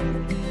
Bye.